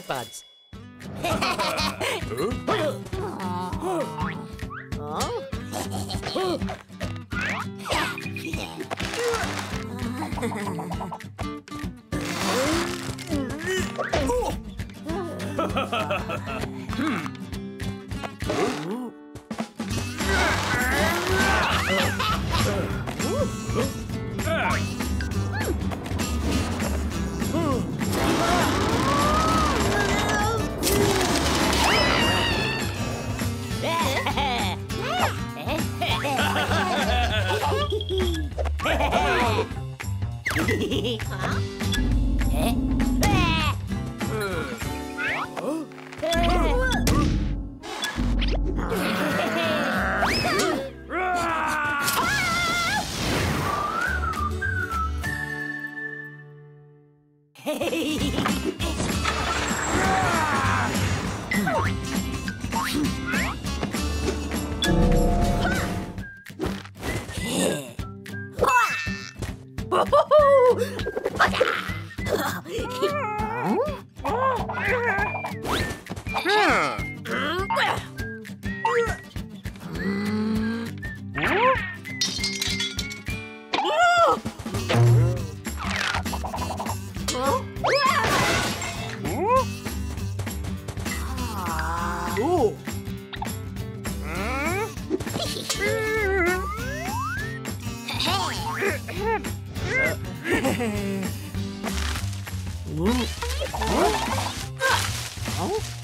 smart buds. Ha hmm. Ha ha!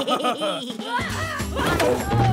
Ha ha ha ha!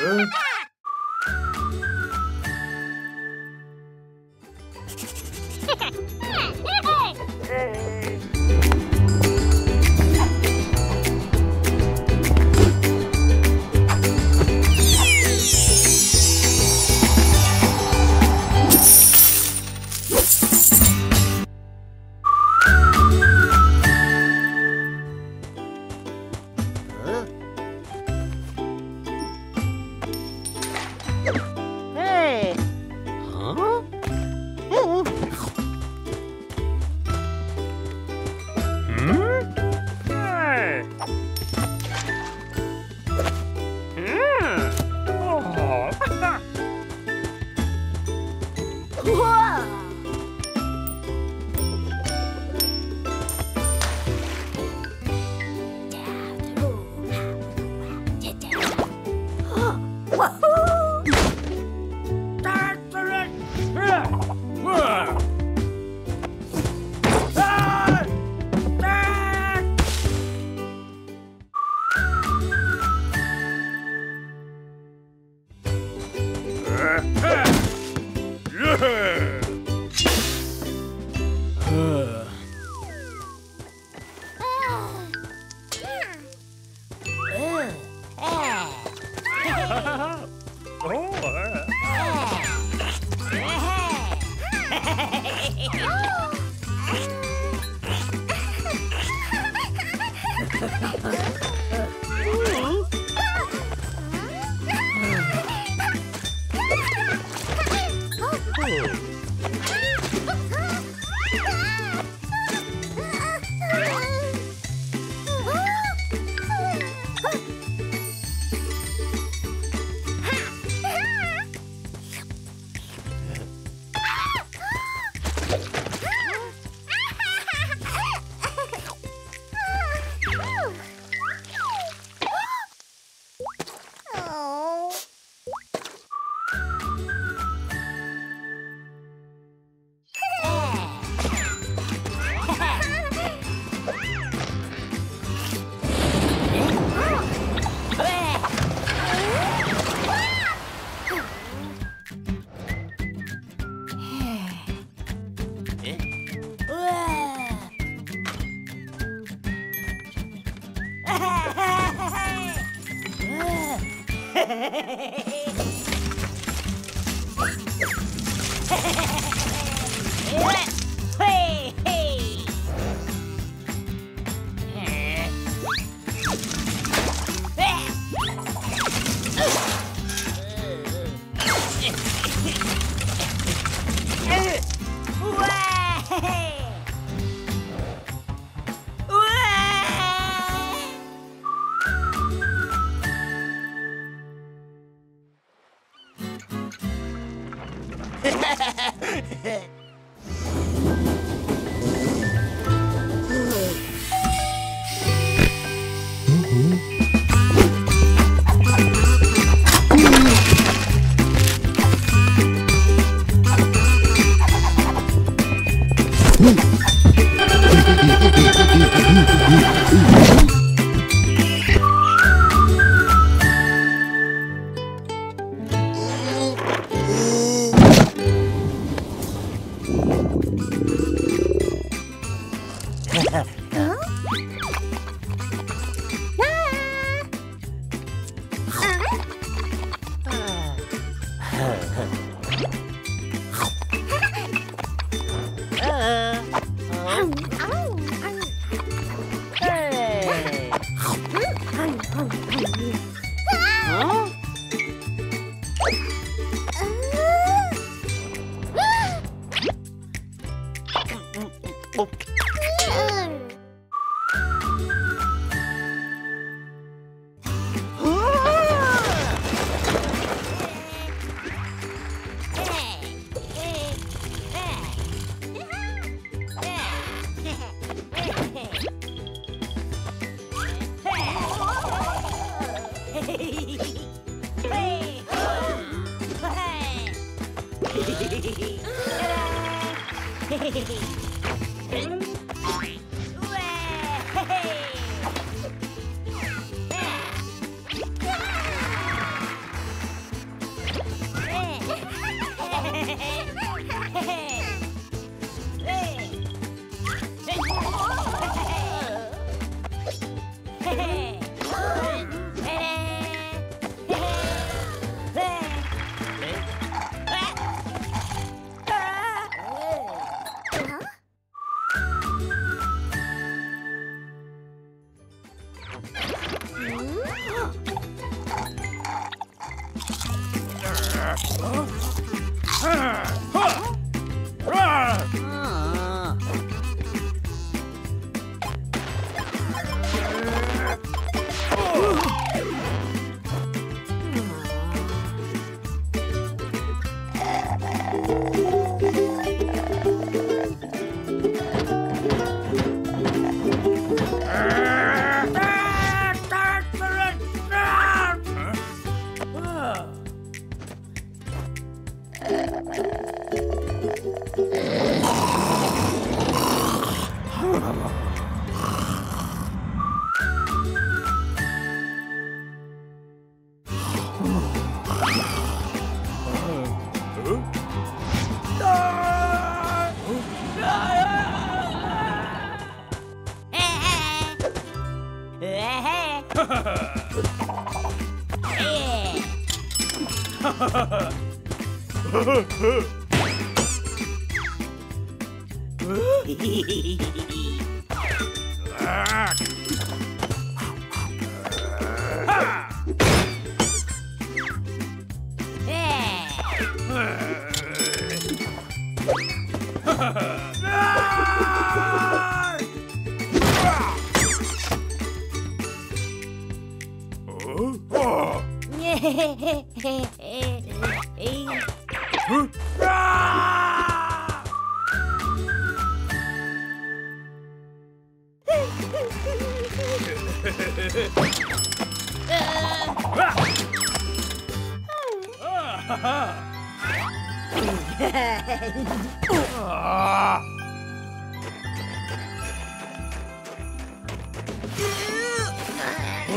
Huh? Ooh. Huh? Huh? Huh? Huh?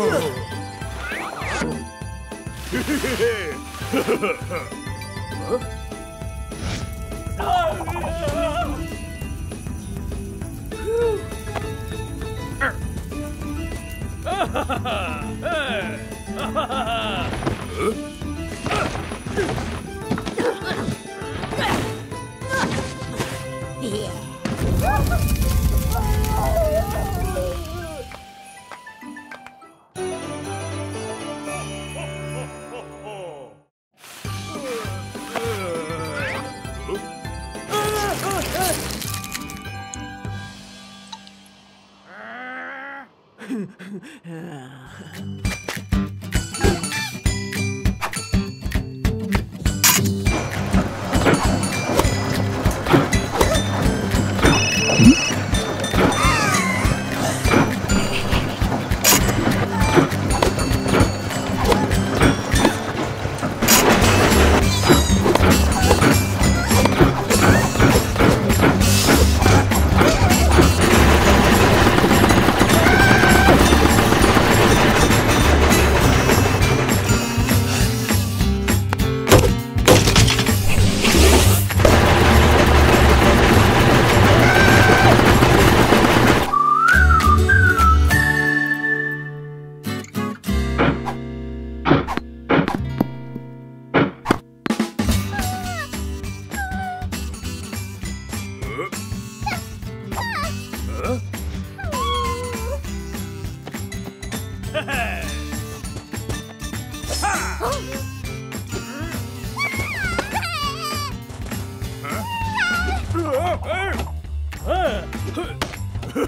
Ha ha ha!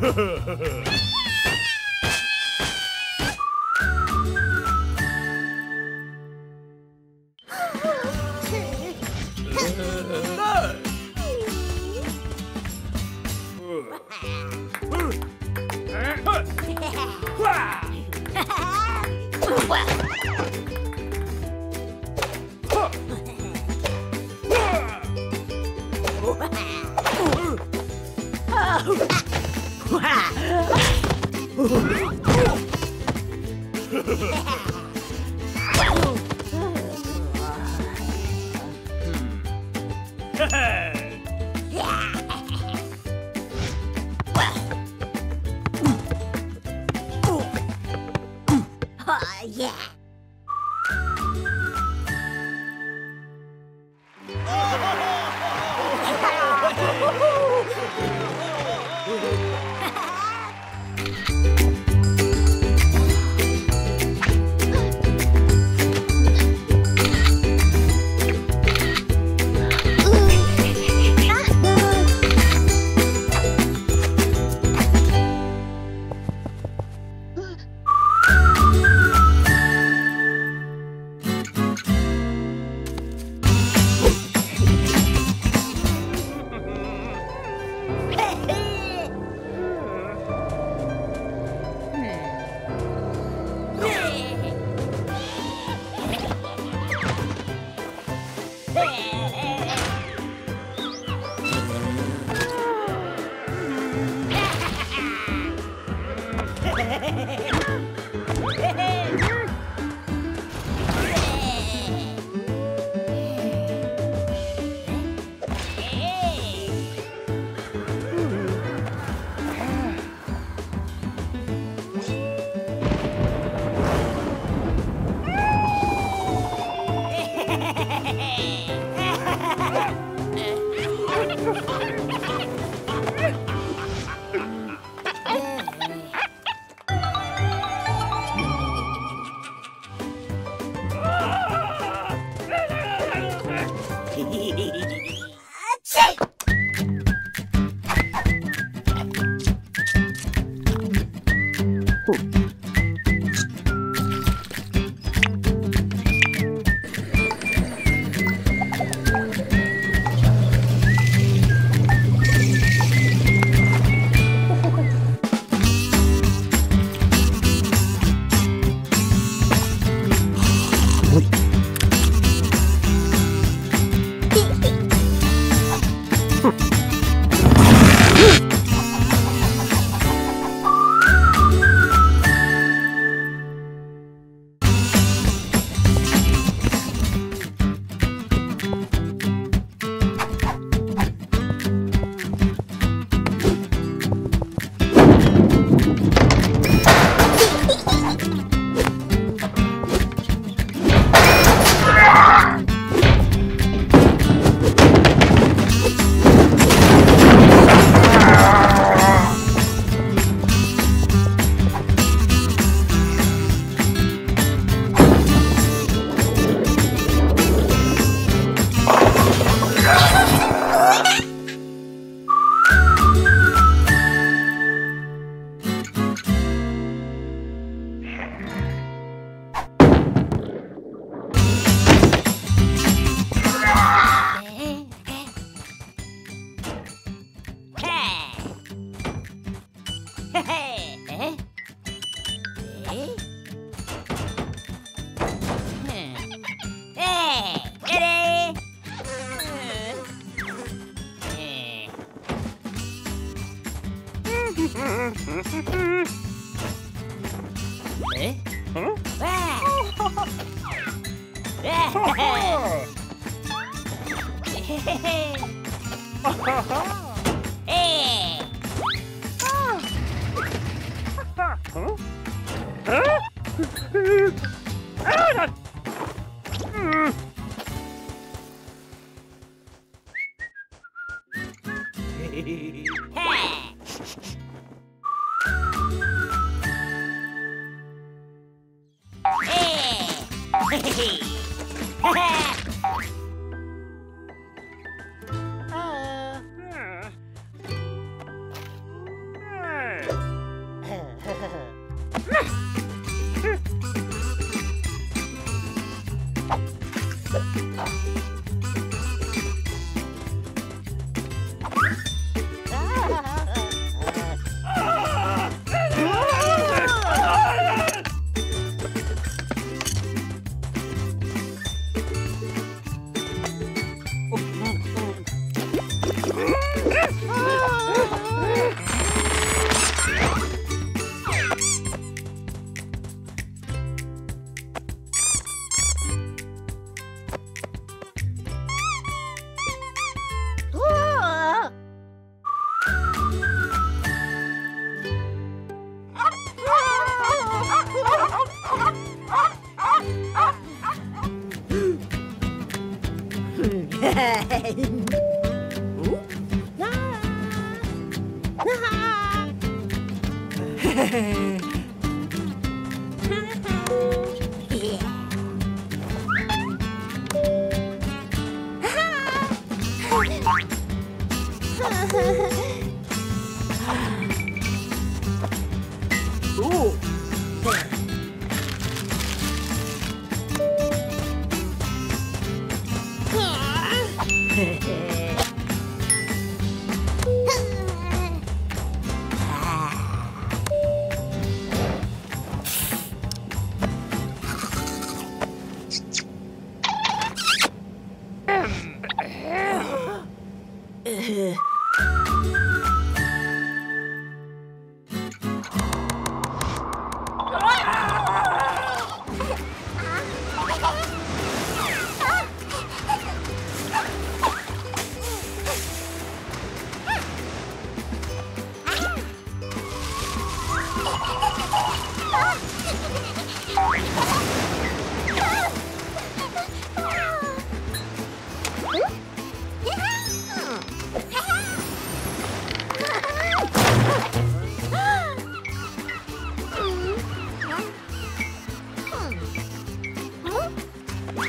Ha ha ha ha!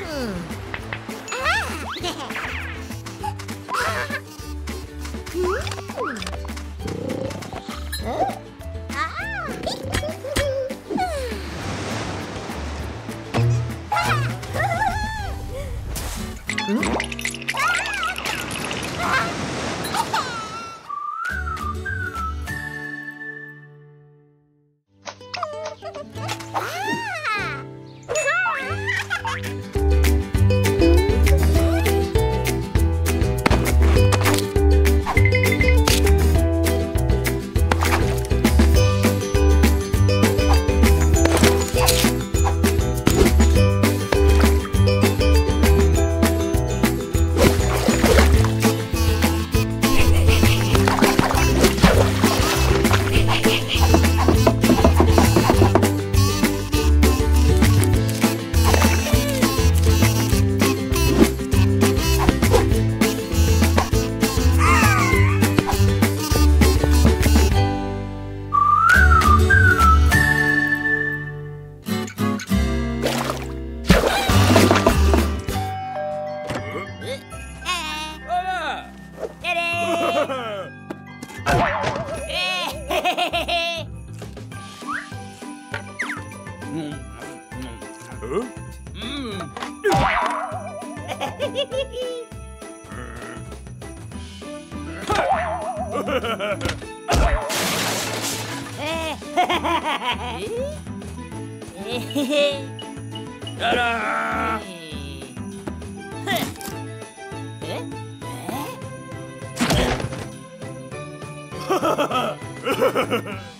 Hmm. ウフフフフ。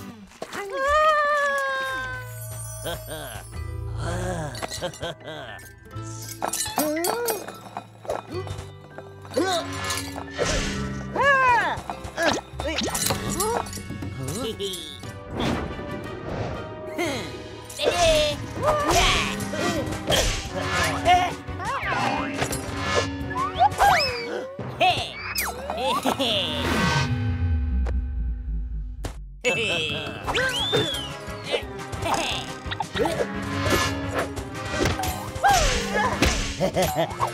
No, no, no.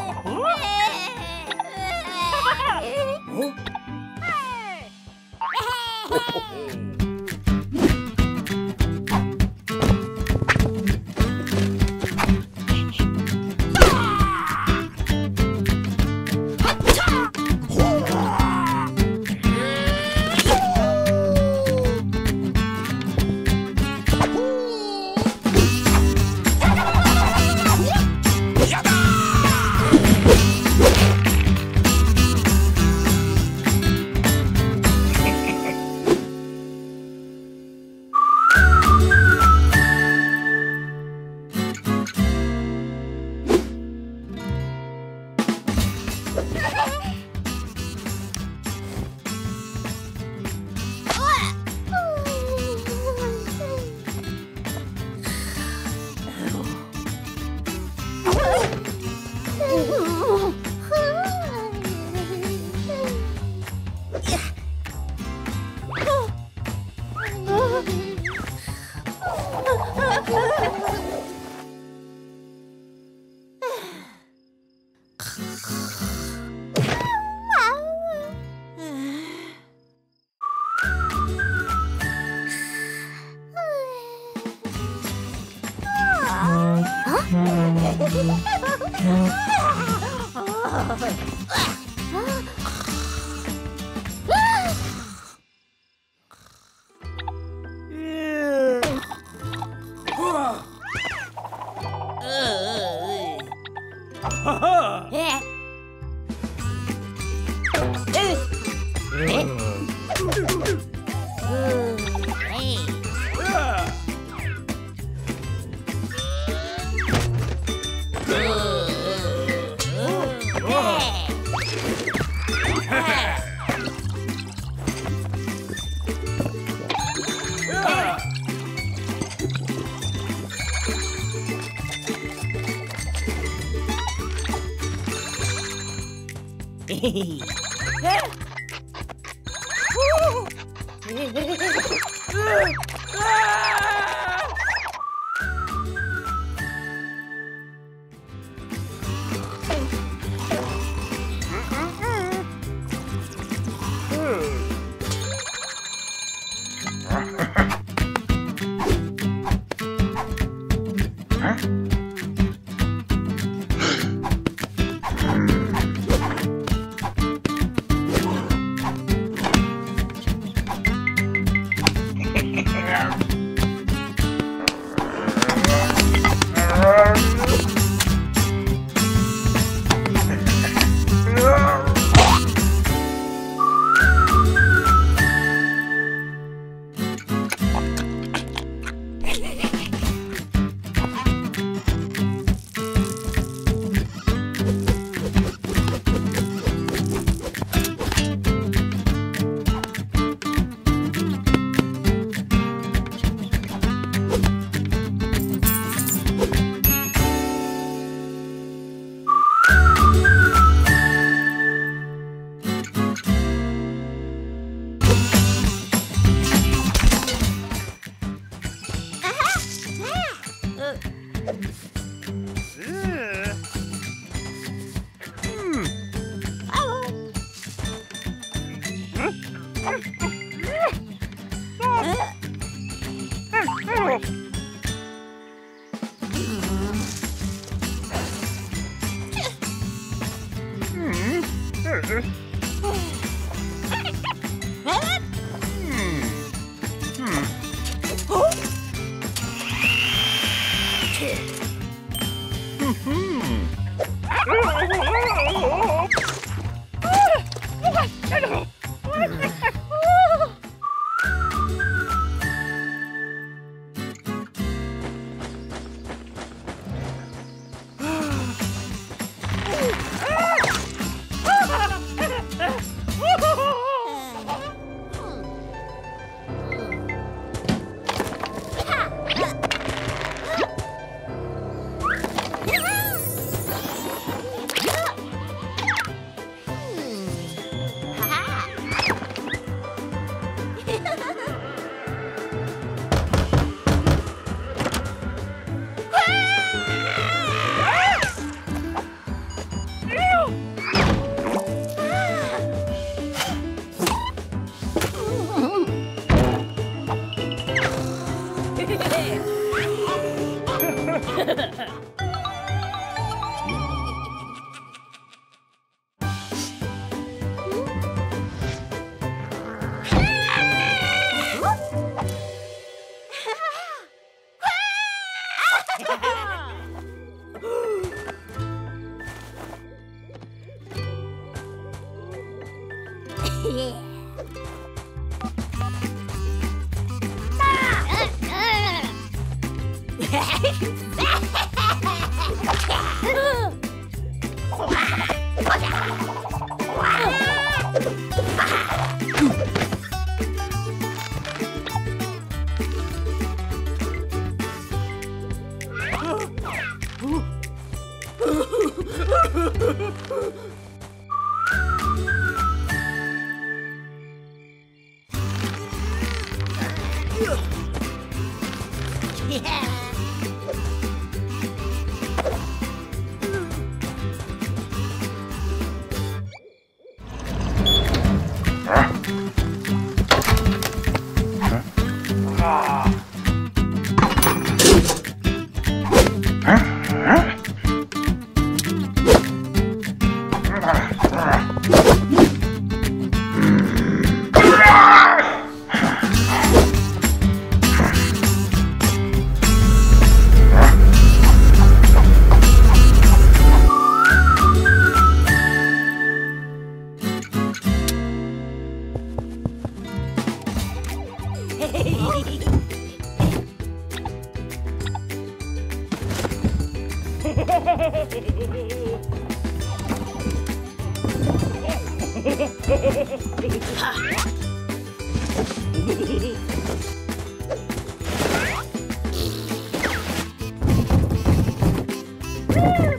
Woo!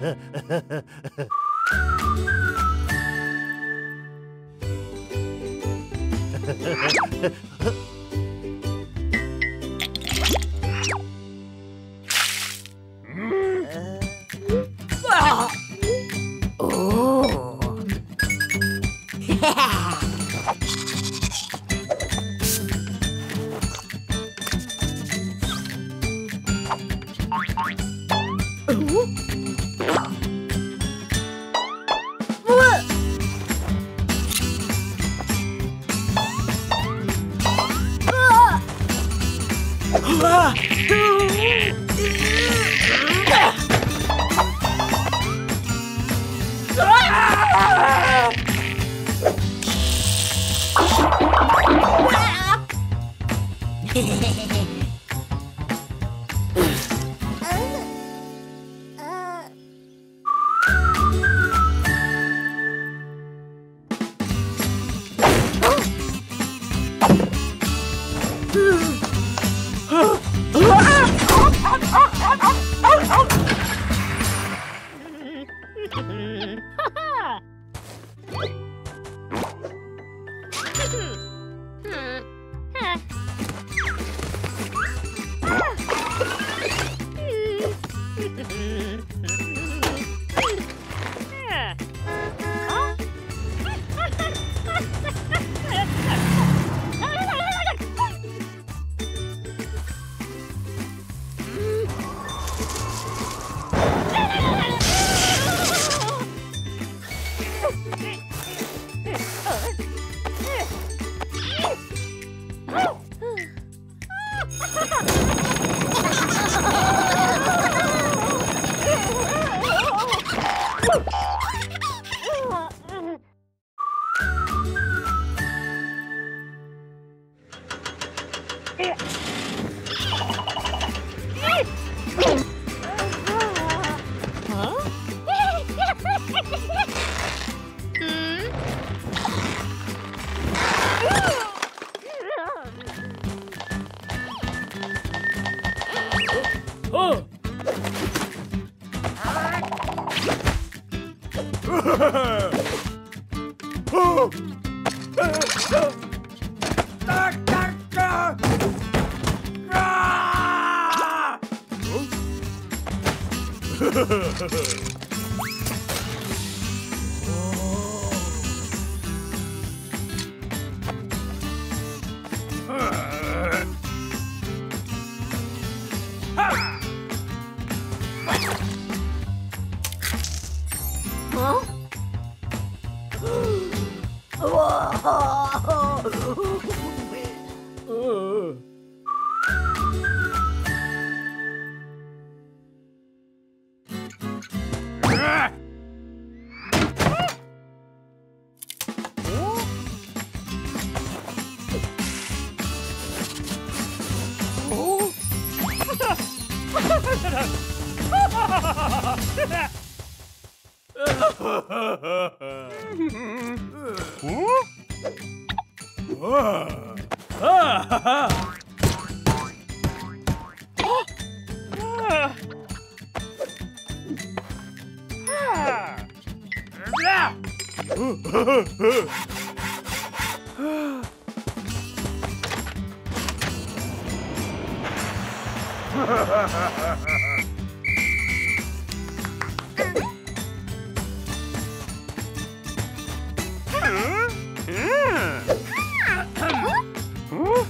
Ha ha ha. 응? 응? 응?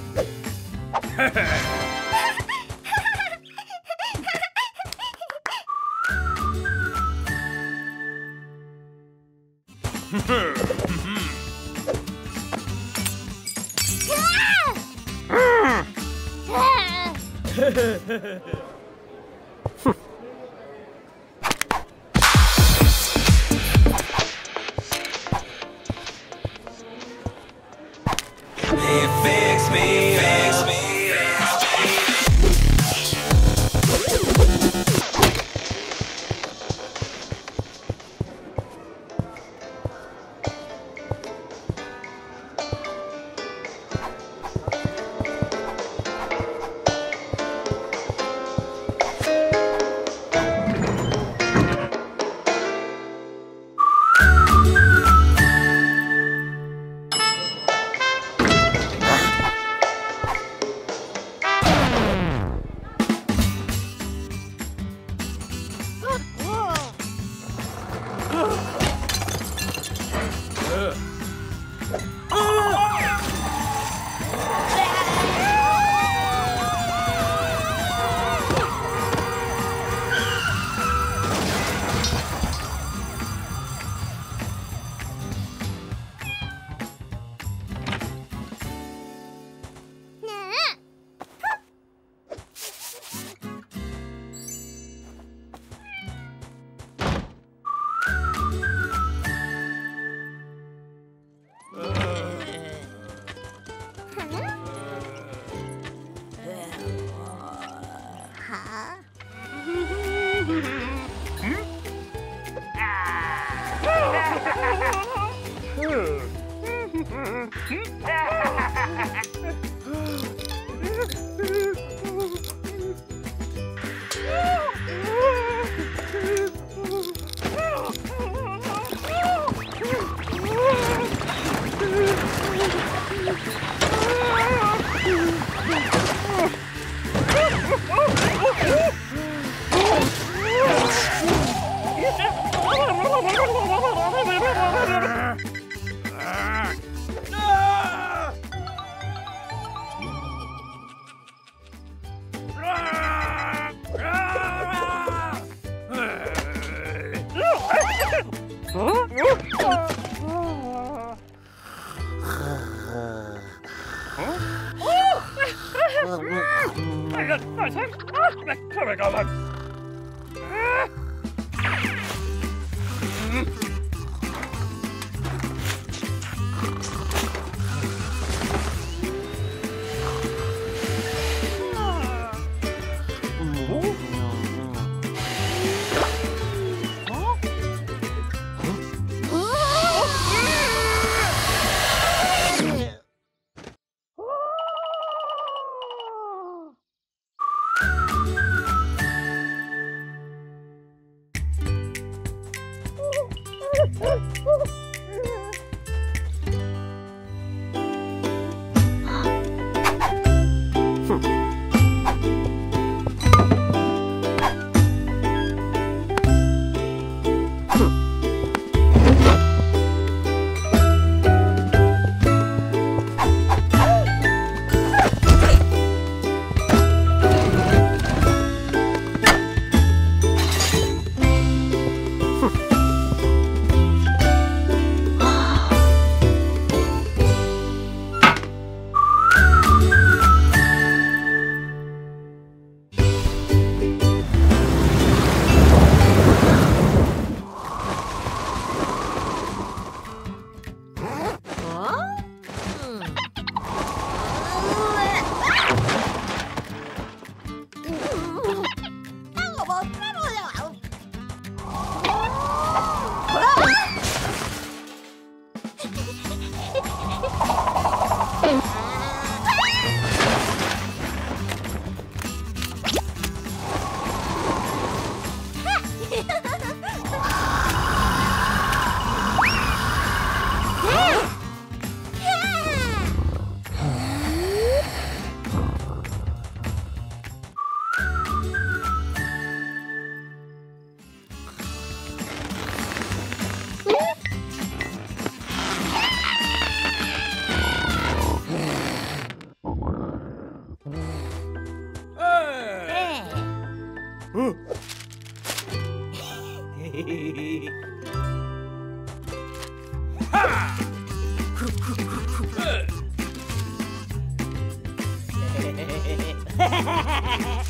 Ha ha ha!